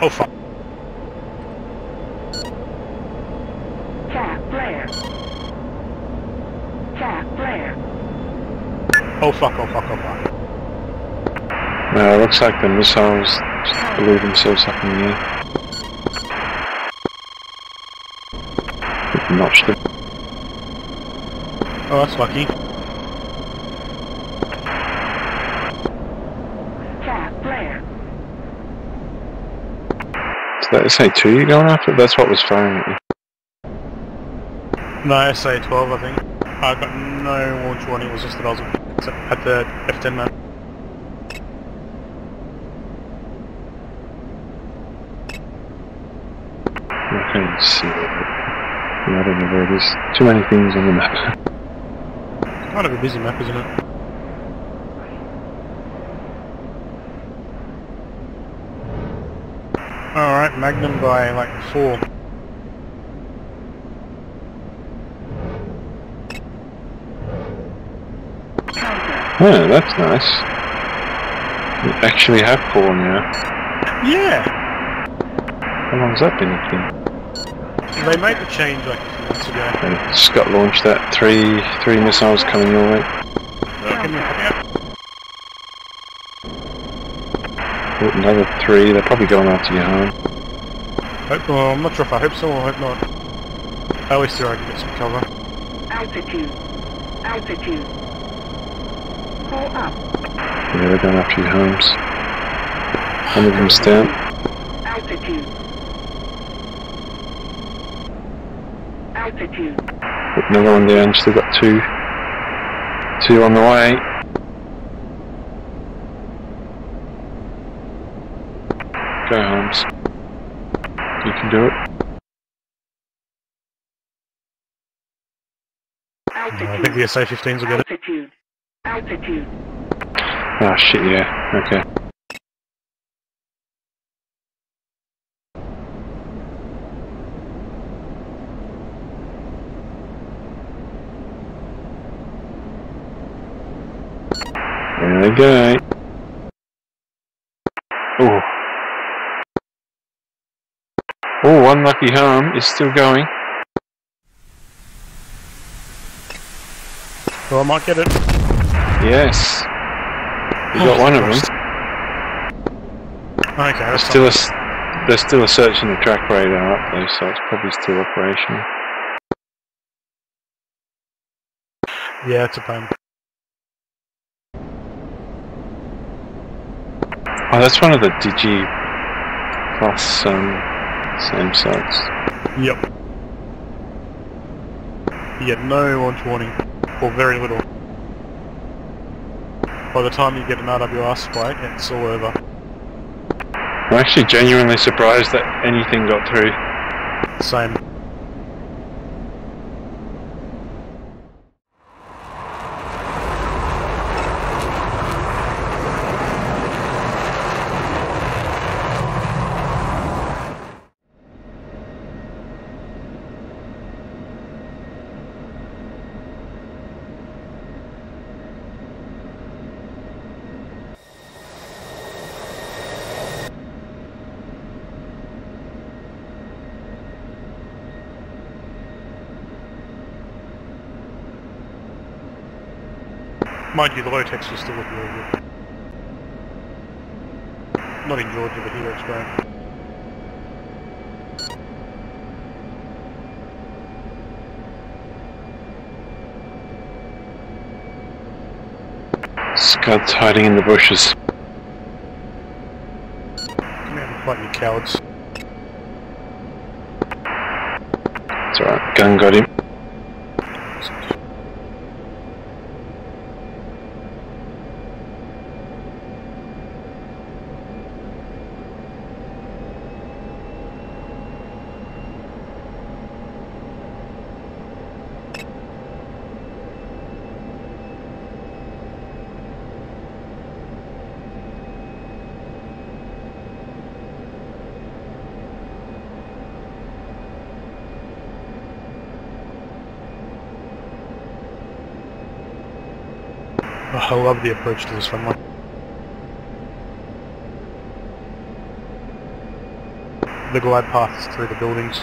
Oh fuck. Cap flare. Cap flare. Oh fuck, oh fuck, oh fuck. No, it looks like the missiles just blew themselves up in the air. Notched them. Oh, that's lucky. That SA2 you're going after? That's what was firing at you. No, SA-12 I think. I got no launch warning, it was just that I was at the F-10 map. I can't even see it. I don't know where it is. Too many things on the map. Kind of a busy map, isn't it? Alright, Magnum by like four. Counter. Yeah, that's nice. You actually have four now. Yeah! How long's that been? They made the change like a few months ago. Uh, Scott launched that. Three three missiles coming your way. Give me a yeah. Another three. They're probably going after you HARM. Hope, well, I'm not sure if I hope so or hope not. At least here I can get some cover. Altitude. Altitude. Pull up. Yeah, they're going after your HARMs. One of them's down. Altitude. Altitude. Another one down. Still got two. Two on the way. Go HARMs. You can do it. I think the SA-15s will get it. Altitude. Altitude. Oh shit, yeah. Okay. There they go. Oh. Oh, one lucky HARM is still going. Well, I might get it. Yes. You got one of them. Okay, There's still a, there's still a search and a track radar up though, so it's probably still operational. Yeah, it's a pain. Oh, that's one of the Digi plus um, SAM sites. Yep. You get no launch warning, or very little. By the time you get an RWR spike, it's all over. I'm actually genuinely surprised that anything got through. Same. Mind you, the low textures still look really good. Not in Georgia, but here it's great. Scuds hiding in the bushes. Come out and fight you cowards. It's alright, gun got him. I love the approach to this one. The glide path through the buildings.